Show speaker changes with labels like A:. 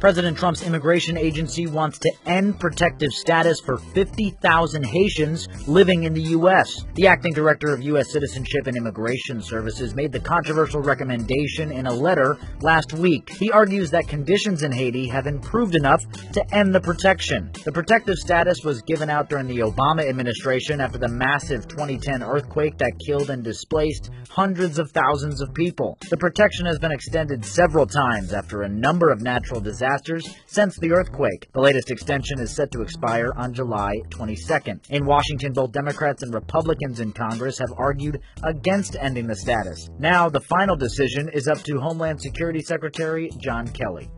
A: President Trump's immigration agency wants to end protective status for 50,000 Haitians living in the U.S. The acting director of U.S. Citizenship and Immigration Services made the controversial recommendation in a letter last week. He argues that conditions in Haiti have improved enough to end the protection. The protective status was given out during the Obama administration after the massive 2010 earthquake that killed and displaced hundreds of thousands of people. The protection has been extended several times after a number of natural disasters since the earthquake. The latest extension is set to expire on July 22nd. In Washington, both Democrats and Republicans in Congress have argued against ending the status. Now, the final decision is up to Homeland Security Secretary John Kelly.